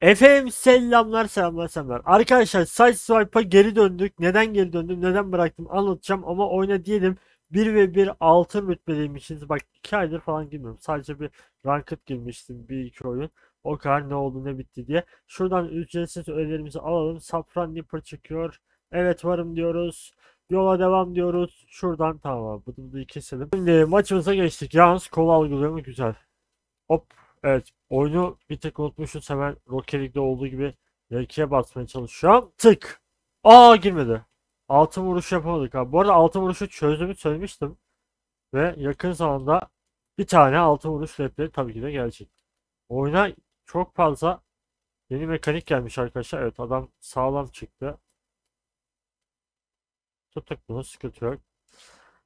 Efendim selamlar selamlar selamlar. Arkadaşlar Sideswipe'a geri döndük. Neden geri döndüm, neden bıraktım anlatacağım ama oyuna diyelim 1 ve 1 altın rütbeliymişiz. Bak 2 aydır falan girmiyorum. Sadece bir ranked girmiştim bir iki oyun. O kadar ne oldu ne bitti diye. Şuradan ücretsiz öğelerimizi alalım. Safran Nipper çıkıyor. Evet varım diyoruz. Yola devam diyoruz. Şuradan tamam bu bıdı keselim. Şimdi maçımıza geçtik. Yalnız kol algılıyor güzel. Hop Evet oyunu bir tek unutmuşuz hemen Rocket League'de olduğu gibi L2'ye basmaya çalışıyorum. Tık. Aa girmedi. Altın vuruş yapamadık abi. Bu arada altın vuruşu çözdüğümü söylemiştim. Ve yakın zamanda bir tane altın vuruş repleri tabii ki de gelecek. Oyuna çok fazla yeni mekanik gelmiş arkadaşlar. Evet adam sağlam çıktı. Tuttuk bunu sıkıntı yok.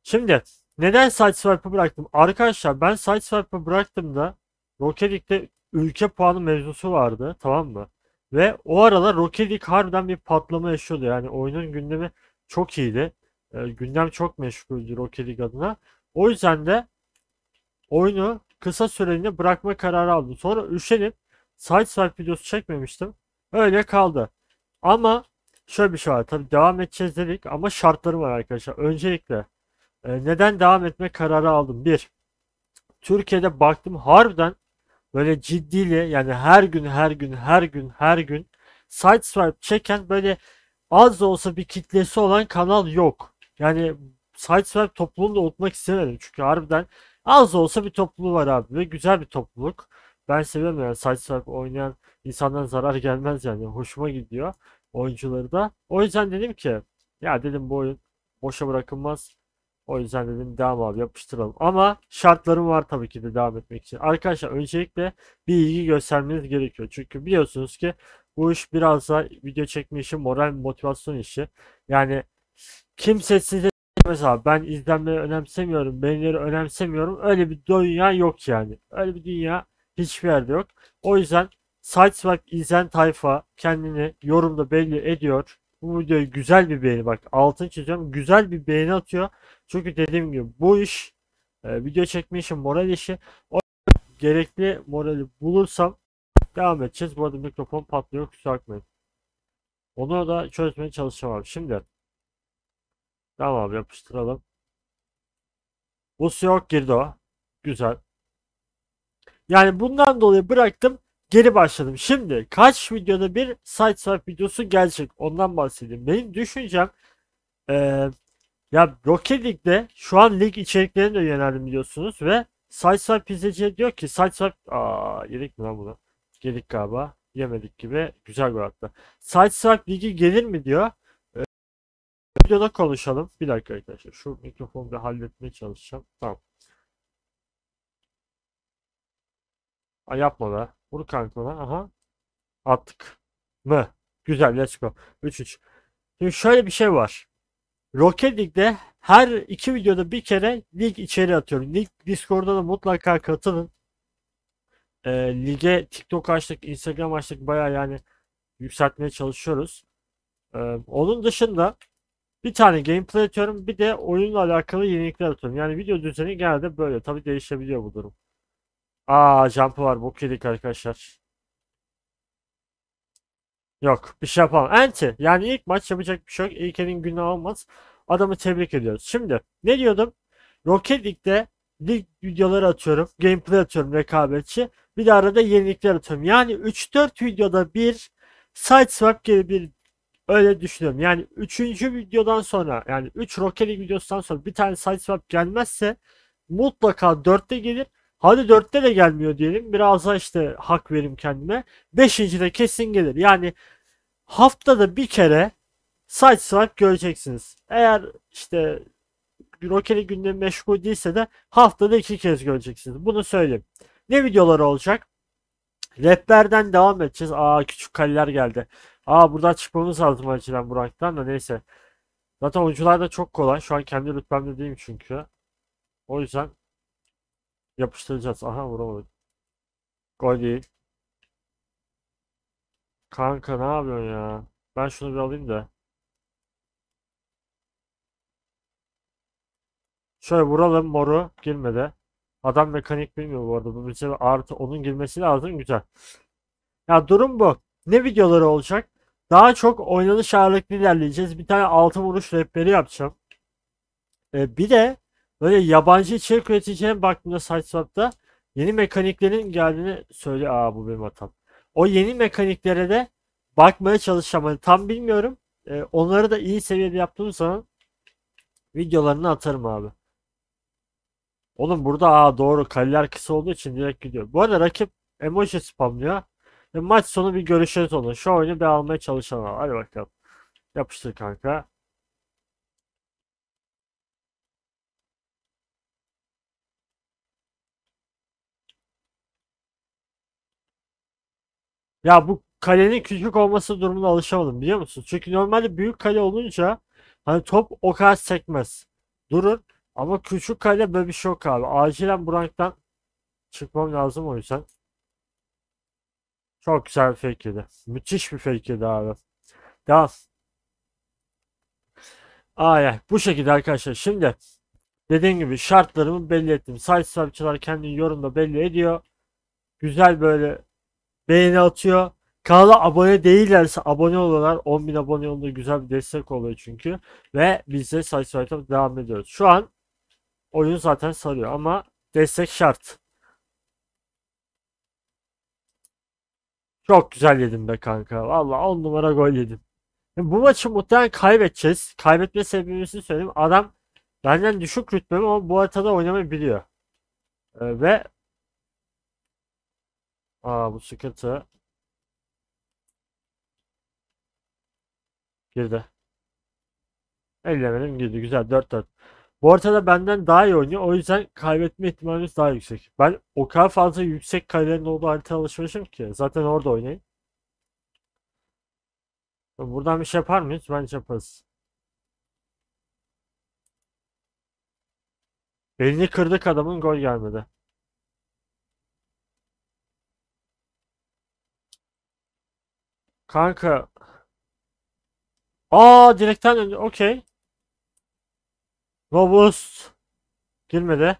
Şimdi neden Sideswipe'ı bıraktım? Arkadaşlar ben Sideswipe'ı bıraktığımda Rocket League'de ülke puanı mevzusu vardı tamam mı? Ve o aralar Rocket League harbiden bir patlama yaşıyordu. Yani oyunun gündemi çok iyiydi. E, gündem çok meşguldü Rocket League adına. O yüzden de oyunu kısa süreliğine bırakma kararı aldım. Sonra üşenip Sideswipe videosu çekmemiştim. Öyle kaldı. Ama şöyle bir şey var. Tabii devam edeceğiz dedik ama şartlarım var arkadaşlar. Öncelikle e, neden devam etme kararı aldım? Bir, Türkiye'de baktım harbiden böyle ciddiyle yani her gün her gün her gün her gün Sideswipe çeken böyle az da olsa bir kitlesi olan kanal yok. Yani Sideswipe topluluğunu da unutmak istemedim. Çünkü harbiden az da olsa bir topluluğu var abi ve güzel bir topluluk. Ben seviyorum yani Sideswipe oynayan insandan zarar gelmez yani. Hoşuma gidiyor oyuncuları da. O yüzden dedim ki ya dedim bu oyun boşa bırakılmaz. O yüzden dedim devam abi yapıştıralım. Ama şartlarım var tabii ki de devam etmek için. Arkadaşlar öncelikle bir ilgi göstermeniz gerekiyor. Çünkü biliyorsunuz ki bu iş biraz da video çekme işi, moral motivasyon işi. Yani kimse size mesela ben izlenmeyi önemsemiyorum, beğenileri önemsemiyorum. Öyle bir dünya yok yani. Öyle bir dünya hiçbir yerde yok. O yüzden Sideswipe izlen tayfa kendini yorumda belli ediyor. Bu videoyu güzel bir beğeni bak altın çiziyorum. Güzel bir beğeni atıyor. Çünkü dediğim gibi bu iş e, video çekme işi moral işi. O gerekli morali bulursam devam edeceğiz. Bu arada mikrofon patlıyor kusura bakmayın. Onu da çözmeye çalışacağım. Şimdi tamam abi yapıştıralım. Bu yok girdi o. Güzel. Yani bundan dolayı bıraktım. Geri başladım. Şimdi kaç videoda bir site swipe videosu gelecek? Ondan bahsedeyim. Benim düşüncem ee, ya Rocket League'de şu an lig içeriklerine de yöneldim biliyorsunuz ve Sideswipe izleyiciye diyor ki Sideswipe aa yedik mi lan bunu? Yedik galiba. Yemedik gibi. Güzel bir hatta. Sideswipe ligi gelir mi diyor. Ee, videoda konuşalım. Bir dakika arkadaşlar. Şu mikrofonu bir halletmeye çalışacağım. Tamam. Aa, yapma be. Vur kanka lan. Aha. Attık. Mı? Güzel. Let's go. 3-3. Şimdi şöyle bir şey var. Rocket League'de her iki videoda bir kere lig içeri atıyorum. Lig Discord'da da mutlaka katılın. E, lige TikTok açtık, Instagram açtık baya yani yükseltmeye çalışıyoruz. E, onun dışında bir tane gameplay atıyorum. Bir de oyunla alakalı yenilikler atıyorum. Yani video düzeni genelde böyle. Tabi değişebiliyor bu durum. Aa jump'ı var. Bok yedik arkadaşlar. Yok bir şey yapamam. Enti. Yani ilk maç yapacak bir şey yok. İlk elin günü olmaz. Adamı tebrik ediyoruz. Şimdi ne diyordum? Rocket League'de lig videoları atıyorum. Gameplay atıyorum rekabetçi. Bir de arada yenilikler atıyorum. Yani 3-4 videoda bir sideswap gibi bir öyle düşünüyorum. Yani 3. videodan sonra yani 3 Rocket League videosundan sonra bir tane sideswap gelmezse mutlaka 4'te gelir. Hadi 4'te de gelmiyor diyelim. Biraz da işte hak verim kendime. 5. de kesin gelir. Yani haftada bir kere site swipe göreceksiniz. Eğer işte Rocket'in gündemi meşgul değilse de haftada iki kez göreceksiniz. Bunu söyleyeyim. Ne videoları olacak? Raplerden devam edeceğiz. Aa küçük kaleler geldi. Aa buradan çıkmamız lazım acilen Burak'tan da neyse. Zaten oyuncular da çok kolay. Şu an kendi rütbemde değilim çünkü. O yüzden Yapıştıracağız. Aha vuramadık. Gol değil. Kanka ne yapıyorsun ya? Ben şunu bir alayım da. Şöyle vuralım moru girmedi. Adam mekanik bilmiyor bu arada. Bu bize artı onun girmesi lazım güzel. Ya durum bu. Ne videoları olacak? Daha çok oynanış ağırlıklı ilerleyeceğiz. Bir tane altı vuruş rehberi yapacağım. Ee, bir de böyle yabancı içerik üreticiye baktığımda Sideswap'ta yeni mekaniklerin geldiğini söyle. Aa bu benim hatam. O yeni mekaniklere de bakmaya çalışacağım. Hani tam bilmiyorum. Ee, onları da iyi seviyede yaptığım zaman videolarını atarım abi. Oğlum burada aa doğru kaleler kısa olduğu için direkt gidiyor. Bu arada rakip emoji spamlıyor. Ve maç sonu bir görüşürüz onu. Şu oyunu bir almaya çalışalım. Hadi bakalım. Yapıştır kanka. Ya bu kalenin küçük olması durumuna alışamadım biliyor musun? Çünkü normalde büyük kale olunca hani top o kadar sekmez. Durur. Ama küçük kale böyle bir şey yok abi. Acilen bu ranktan çıkmam lazım o yüzden. Çok güzel bir fake'iydi. Müthiş bir fake'iydi abi. Devam. Ay. Bu şekilde arkadaşlar. Şimdi dediğim gibi şartlarımı belli ettim. Site swapçılar kendini yorumda belli ediyor. Güzel böyle beğeni atıyor. Kanala abone değillerse abone oluyorlar. 10.000 abone olduğunda güzel bir destek oluyor çünkü. Ve biz de swap'a devam ediyoruz. Şu an oyun zaten sarıyor ama destek şart. Çok güzel yedim be kanka. Valla 10 numara gol yedim. Ya Bu maçı muhtemelen kaybedeceğiz. Kaybetme sebebimizi söyleyeyim. Adam benden düşük rütbeli ama bu haritada oynamayı biliyor. Ee, ve Aa bu sıkıntı. Girdi. Ellemedim girdi. Güzel 4-4. Bu ortada benden daha iyi oynuyor. O yüzden kaybetme ihtimalimiz daha yüksek. Ben o kadar fazla yüksek kalelerin olduğu harita alışmışım ki. Zaten orada oynayın. Buradan bir şey yapar mıyız? Bence yaparız. Belini kırdık adamın gol gelmedi. Kanka. Aa direkten önce. Okey. Robust. Girmedi.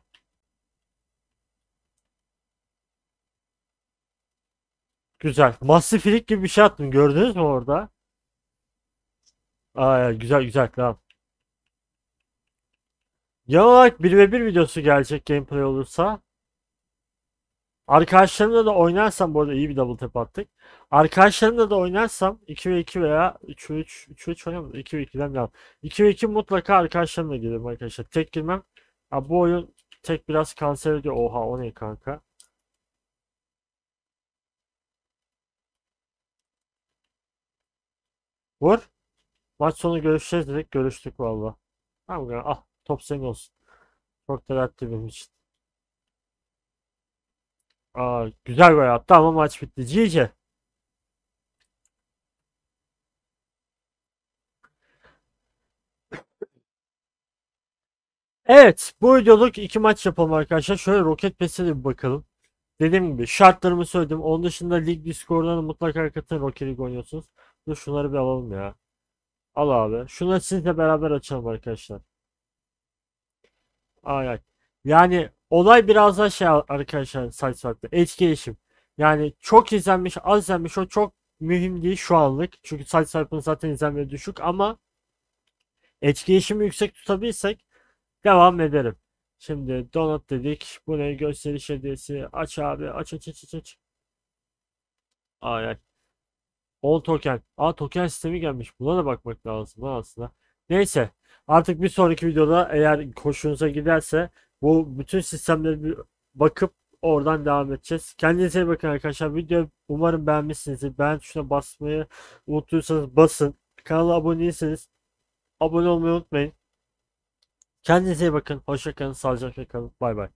Güzel. Massive Flick gibi bir şey attın. Gördünüz mü orada? Aa, güzel güzel. Tamam. Genel olarak 1 ve 1 videosu gelecek gameplay olursa. Arkadaşlarımla da oynarsam bu arada iyi bir double tap attık. Arkadaşlarımla da oynarsam 2 ve 2 veya 3 ve 3 3 ve 3 oynamadım. 2 ve 2'den devam. 2 ve 2 mutlaka arkadaşlarımla girerim arkadaşlar. Tek girmem. Ha, bu oyun tek biraz kanser ediyor. Oha o ne kanka. Vur. Maç sonu görüşeceğiz dedik. Görüştük valla. Tamam ya. Ah top senin olsun. Çok tereddüt benim için. Aa, güzel gol attı ama maç bitti. GG. Evet, bu videoluk iki maç yapalım arkadaşlar. Şöyle Rocket Pass'e de bir bakalım. Dediğim gibi şartlarımı söyledim. Onun dışında lig Discord'dan da mutlaka katılın Rocket League oynuyorsunuz. Dur şunları bir alalım ya. Al abi. Şunları sizle beraber açalım arkadaşlar. Ay ay. Yani olay biraz daha şey arkadaşlar Sideswipe'da. Etkileşim. Yani çok izlenmiş, az izlenmiş o çok mühim değil şu anlık. Çünkü Sideswipe'ın zaten izlenmeleri düşük ama etkileşimi yüksek tutabilirsek devam ederim. Şimdi donut dedik. Bu ne? Gösteriş hediyesi. Aç abi. Aç aç aç aç. aç. Ay ay. 10 token. Aa token sistemi gelmiş. Buna da bakmak lazım aslında. Neyse. Artık bir sonraki videoda eğer hoşunuza giderse bu bütün sistemleri bir bakıp oradan devam edeceğiz. Kendinize iyi bakın arkadaşlar. Video umarım beğenmişsinizdir. Beğen tuşuna basmayı unuttuysanız basın. Kanala abone değilseniz abone olmayı unutmayın. Kendinize iyi bakın. Hoşça kalın. Sağlıcakla kalın. Bay bay.